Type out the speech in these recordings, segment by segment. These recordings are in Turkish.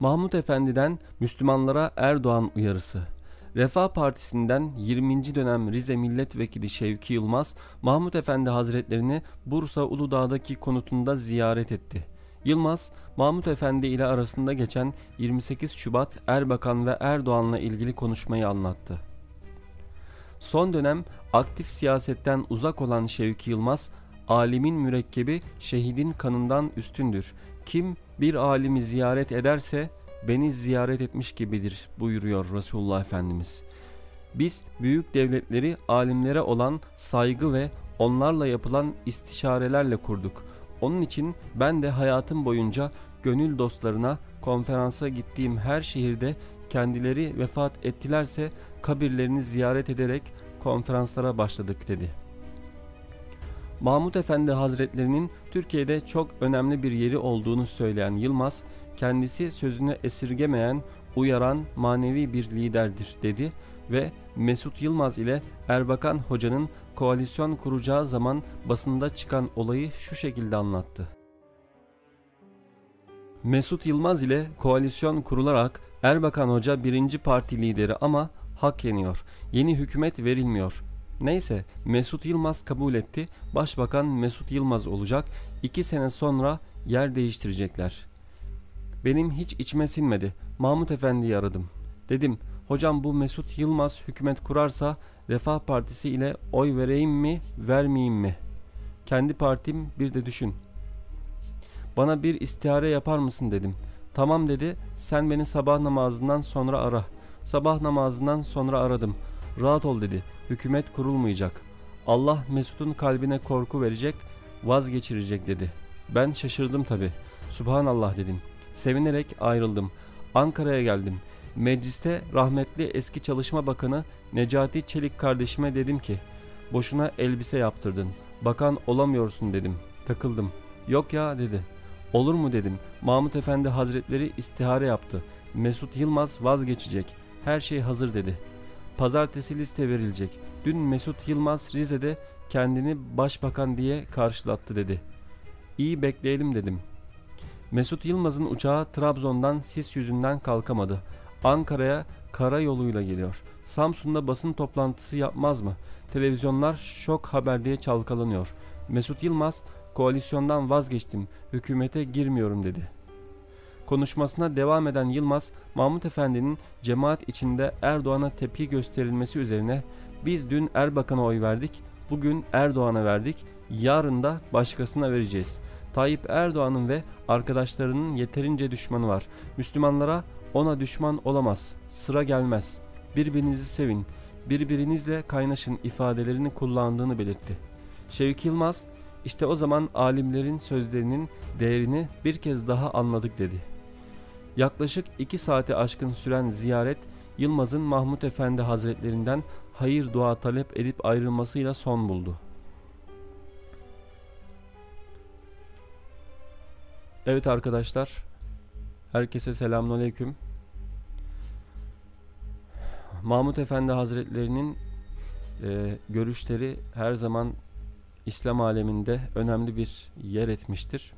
Mahmut Efendi'den Müslümanlara Erdoğan uyarısı. Refah Partisi'nden 20. dönem Rize Milletvekili Şevki Yılmaz, Mahmut Efendi Hazretlerini Bursa Uludağ'daki konutunda ziyaret etti. Yılmaz, Mahmut Efendi ile arasında geçen 28 Şubat Erbakan ve Erdoğan'la ilgili konuşmayı anlattı. Son dönem aktif siyasetten uzak olan Şevki Yılmaz, alimin mürekkebi şehidin kanından üstündür. Kim bir alimi ziyaret ederse beni ziyaret etmiş gibidir buyuruyor Resulullah Efendimiz. Biz büyük devletleri alimlere olan saygı ve onlarla yapılan istişarelerle kurduk. Onun için ben de hayatım boyunca gönül dostlarına konferansa gittiğim her şehirde kendileri vefat ettilerse kabirlerini ziyaret ederek konferanslara başladık dedi. Mahmut Efendi Hazretlerinin Türkiye'de çok önemli bir yeri olduğunu söyleyen Yılmaz, kendisi sözünü esirgemeyen, uyaran manevi bir liderdir dedi ve Mesut Yılmaz ile Erbakan Hoca'nın koalisyon kuracağı zaman basında çıkan olayı şu şekilde anlattı. Mesut Yılmaz ile koalisyon kurularak Erbakan Hoca birinci parti lideri ama hak yeniyor. Yeni hükümet verilmiyor. Neyse Mesut Yılmaz kabul etti. Başbakan Mesut Yılmaz olacak. İki sene sonra yer değiştirecekler. Benim hiç içime sinmedi. Mahmut Efendi'yi aradım. Dedim hocam bu Mesut Yılmaz hükümet kurarsa Refah Partisi ile oy vereyim mi vermeyeyim mi? Kendi partim bir de düşün. Bana bir istihare yapar mısın dedim. Tamam dedi sen beni sabah namazından sonra ara. Sabah namazından sonra aradım. Rahat ol dedi. Hükümet kurulmayacak. Allah Mesut'un kalbine korku verecek, vazgeçirecek dedi. Ben şaşırdım tabi. Subhanallah dedim. Sevinerek ayrıldım. Ankara'ya geldim. Mecliste rahmetli eski çalışma bakanı Necati Çelik kardeşime dedim ki boşuna elbise yaptırdın. Bakan olamıyorsun dedim. Takıldım. Yok ya dedi. Olur mu dedim. Mahmut Efendi Hazretleri istihare yaptı. Mesut Yılmaz vazgeçecek. Her şey hazır dedi. Pazartesi liste verilecek. Dün Mesut Yılmaz Rize'de kendini başbakan diye karşılattı dedi. İyi bekleyelim dedim. Mesut Yılmaz'ın uçağı Trabzon'dan sis yüzünden kalkamadı. Ankara'ya kara yoluyla geliyor. Samsun'da basın toplantısı yapmaz mı? Televizyonlar şok haber diye çalkalanıyor. Mesut Yılmaz koalisyondan vazgeçtim, hükümete girmiyorum dedi.'' Konuşmasına devam eden Yılmaz, Mahmut Efendi'nin cemaat içinde Erdoğan'a tepki gösterilmesi üzerine biz dün Erbakan'a oy verdik, bugün Erdoğan'a verdik, yarın da başkasına vereceğiz. Tayyip Erdoğan'ın ve arkadaşlarının yeterince düşmanı var. Müslümanlara ona düşman olamaz, sıra gelmez. Birbirinizi sevin, birbirinizle kaynaşın ifadelerini kullandığını belirtti. Şevki Yılmaz, işte o zaman alimlerin sözlerinin değerini bir kez daha anladık dedi. Yaklaşık iki saate aşkın süren ziyaret Yılmaz'ın Mahmut Efendi Hazretlerinden hayır dua talep edip ayrılmasıyla son buldu. Evet arkadaşlar, herkese selamünaleyküm. Mahmut Efendi Hazretlerinin e, görüşleri her zaman İslam aleminde önemli bir yer etmiştir.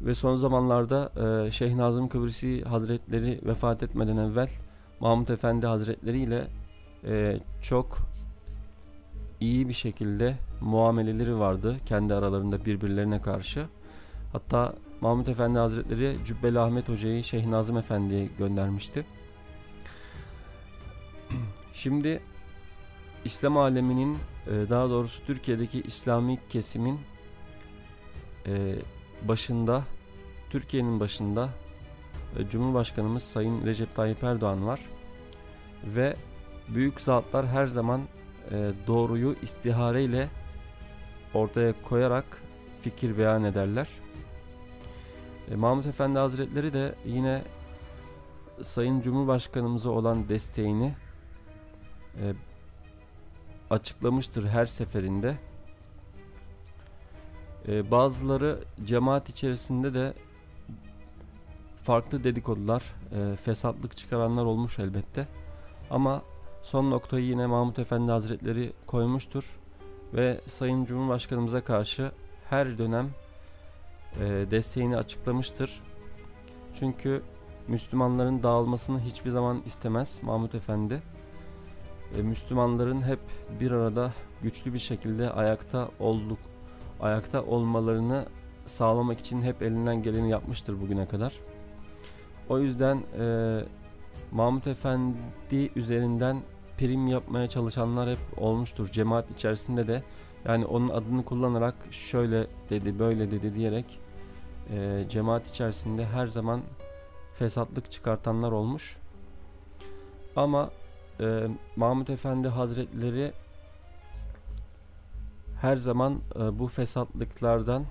Ve son zamanlarda e, Şeyh Nazım Kıbrısi Hazretleri vefat etmeden evvel Mahmut Efendi Hazretleri ile e, çok iyi bir şekilde muameleleri vardı kendi aralarında birbirlerine karşı. Hatta Mahmut Efendi Hazretleri Cübbeli Ahmet Hoca'yı Şeyh Nazım Efendi'ye göndermişti. Şimdi İslam aleminin e, daha doğrusu Türkiye'deki İslami kesimin e, başında Türkiye'nin başında e, Cumhurbaşkanımız Sayın Recep Tayyip Erdoğan var ve büyük zatlar her zaman e, doğruyu istihareyle ortaya koyarak fikir beyan ederler. E, Mahmut Efendi Hazretleri de yine Sayın Cumhurbaşkanımıza olan desteğini açıklamıştır her seferinde. Ee, bazıları cemaat içerisinde de farklı dedikodular, e, fesatlık çıkaranlar olmuş elbette. Ama son noktayı yine Mahmut Efendi Hazretleri koymuştur ve Sayın Cumhurbaşkanımıza karşı her dönem e, desteğini açıklamıştır. Çünkü Müslümanların dağılmasını hiçbir zaman istemez Mahmut Efendi. E, Müslümanların hep bir arada güçlü bir şekilde ayakta olduk ayakta olmalarını sağlamak için hep elinden geleni yapmıştır bugüne kadar. O yüzden e, Mahmut Efendi üzerinden prim yapmaya çalışanlar hep olmuştur. Cemaat içerisinde de yani onun adını kullanarak şöyle dedi böyle dedi diyerek e, cemaat içerisinde her zaman fesatlık çıkartanlar olmuş. Ama e, Mahmut Efendi Hazretleri her zaman e, bu fesatlıklardan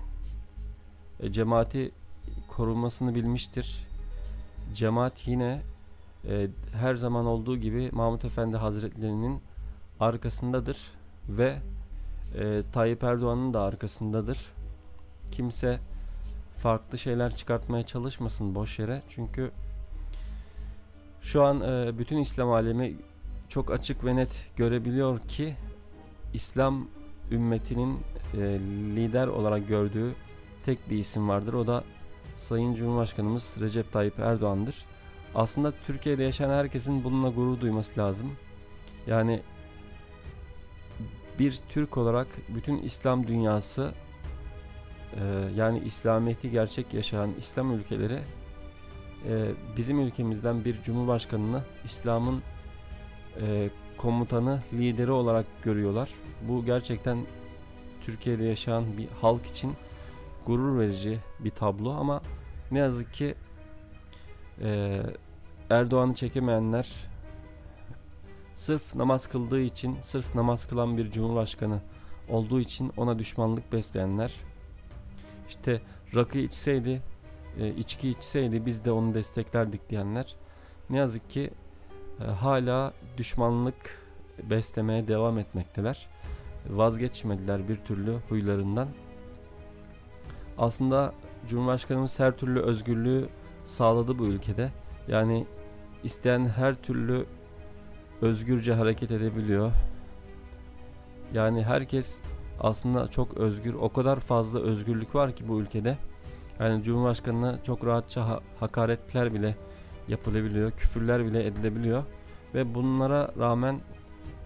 e, cemaati korunmasını bilmiştir. Cemaat yine e, her zaman olduğu gibi Mahmut Efendi Hazretlerinin arkasındadır ve Tayyip Erdoğan'ın da arkasındadır. Kimse farklı şeyler çıkartmaya çalışmasın boş yere. Çünkü şu an bütün İslam alemi çok açık ve net görebiliyor ki İslam ümmetinin e, lider olarak gördüğü tek bir isim vardır. O da Sayın Cumhurbaşkanımız Recep Tayyip Erdoğan'dır. Aslında Türkiye'de yaşayan herkesin bununla gurur duyması lazım. Yani bir Türk olarak bütün İslam dünyası e, yani İslamiyet'i gerçek yaşayan İslam ülkeleri e, bizim ülkemizden bir cumhurbaşkanını İslam'ın e, komutanı, lideri olarak görüyorlar. Bu gerçekten Türkiye'de yaşayan bir halk için gurur verici bir tablo ama ne yazık ki e, Erdoğan'ı çekemeyenler sırf namaz kıldığı için, sırf namaz kılan bir cumhurbaşkanı olduğu için ona düşmanlık besleyenler işte rakı içseydi, e, içki içseydi biz de onu desteklerdik diyenler ne yazık ki hala düşmanlık beslemeye devam etmekteler. Vazgeçmediler bir türlü huylarından. Aslında Cumhurbaşkanımız her türlü özgürlüğü sağladı bu ülkede. Yani isteyen her türlü özgürce hareket edebiliyor. Yani herkes aslında çok özgür. O kadar fazla özgürlük var ki bu ülkede. Yani Cumhurbaşkanına çok rahatça ha- hakaretler bile yapılabiliyor. Küfürler bile edilebiliyor. Ve bunlara rağmen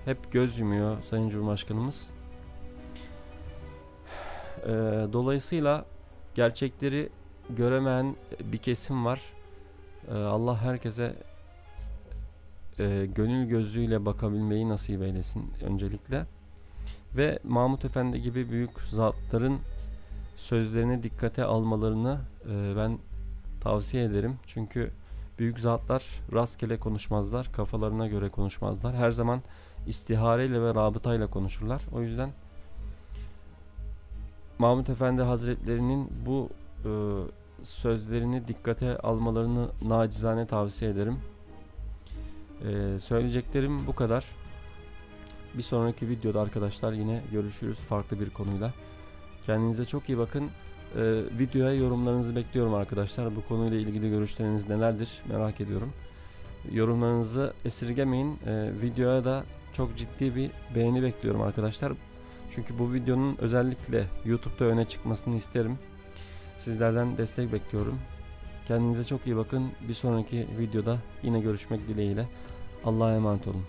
hep göz yumuyor Sayın Cumhurbaşkanımız. Ee, dolayısıyla gerçekleri göremeyen bir kesim var. Ee, Allah herkese e, gönül gözüyle bakabilmeyi nasip eylesin öncelikle. Ve Mahmut Efendi gibi büyük zatların sözlerini dikkate almalarını e, ben tavsiye ederim. Çünkü büyük zatlar rastgele konuşmazlar, kafalarına göre konuşmazlar. Her zaman istihareyle ve rabıtayla konuşurlar. O yüzden Mahmut Efendi Hazretlerinin bu e, sözlerini dikkate almalarını nacizane tavsiye ederim. E, söyleyeceklerim bu kadar. Bir sonraki videoda arkadaşlar yine görüşürüz farklı bir konuyla. Kendinize çok iyi bakın. Ee, videoya yorumlarınızı bekliyorum arkadaşlar. Bu konuyla ilgili görüşleriniz nelerdir merak ediyorum. Yorumlarınızı esirgemeyin. Ee, videoya da çok ciddi bir beğeni bekliyorum arkadaşlar. Çünkü bu videonun özellikle YouTube'da öne çıkmasını isterim. Sizlerden destek bekliyorum. Kendinize çok iyi bakın. Bir sonraki videoda yine görüşmek dileğiyle. Allah'a emanet olun.